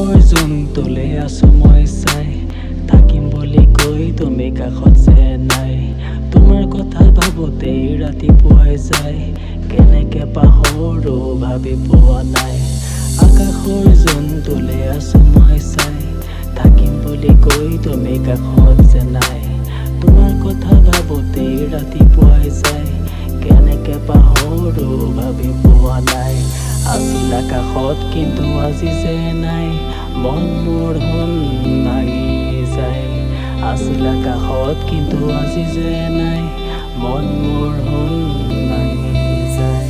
আকাশৰ জোনটোলে আছো মই চাই থাকিম বুলি কৈ তুমি কাষত যে নাই তোমাৰ কথা ভাবোতেই ৰাতিপুৱাই যায় কেনেকে পাহৰো ভাবি পোৱা নাই আকাশৰ জোনটোলে আছো মই চাই থাকিম বুলি কৈ তুমি কাষত যে নাই তোমাৰ কথা আকাশত কিন্তু আজি যে নাই মন মোৰ হল ভাঙি যায়। আছিল আকাশত কিন্তু আজি যে নাই মন মোৰ হল ভাঙি যায়।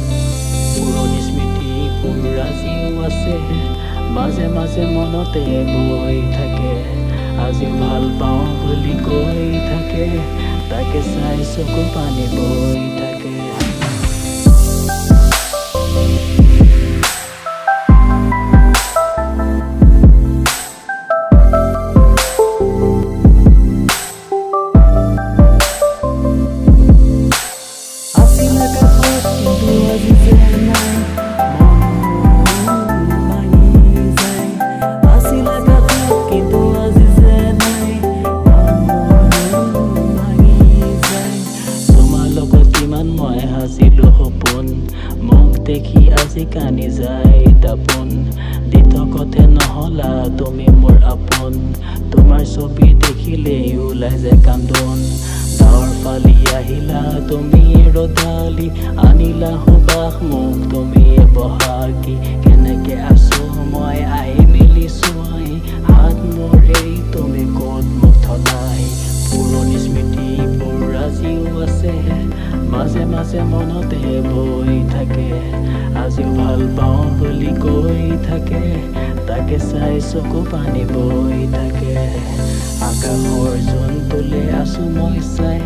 পুৰণি স্মৃতিবোৰ আজিও আছে মাজে মাজে মনতে বৈ থাকে। আজিও ভাল পাওঁ বুলি কৈ থাকে তাকে চাই চকু পানী বৈ থাকে। দেখি আজি কানি যায় দাপোন দিঠকতে নহলা তুমি মোৰ আপোন তোমাৰ ছবি দেখিলেই ওলাই যায় কান্দোন গাঁৱৰ ফালি আহিলা তুমি ৰদালি আনিলা সুবাস মোক তুমি বহাগি কেনেকে আছো মই আহি মেলি চোৱাই হাত মোৰ তুমি ক'ত মোক থলাই পুৰণি স্মৃতিবোৰ আজিও আছে মাজে মাজে মনতে বৈ থাকে আজিও ভাল পাওঁ বুলি কৈ থাকে তাকে চাই চকু পানী বৈ থাকে। আকাশৰ জোনটোলে আছো মই চাই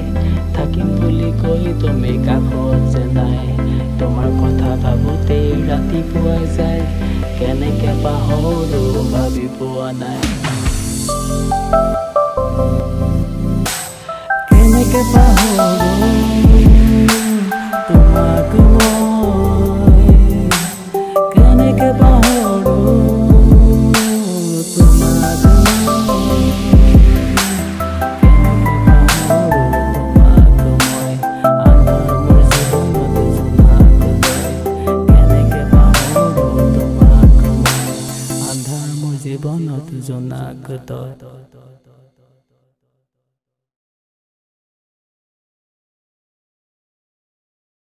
থাকিম বুলি কৈ তুমি কাষত যে নাই তোমাৰ কথা ভাবোতেই ৰাতিপুৱাই যায় কেনেকে পাহৰো ভাবি পোৱা নাই। কেনেকে পাহৰো بانات زناک داد